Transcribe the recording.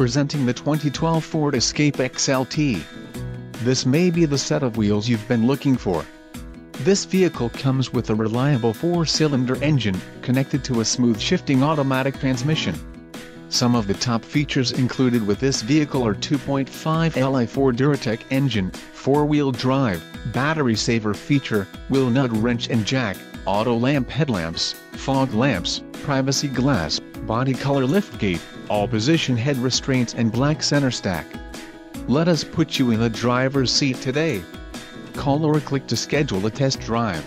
presenting the 2012 Ford Escape XLT. This may be the set of wheels you've been looking for. This vehicle comes with a reliable four-cylinder engine, connected to a smooth shifting automatic transmission. Some of the top features included with this vehicle are 2.5 Li4 Duratec engine, four-wheel drive, battery saver feature, wheel nut wrench and jack, auto lamp headlamps, fog lamps, privacy glass, body color liftgate, all-position head restraints and black center stack. Let us put you in the driver's seat today. Call or click to schedule a test drive.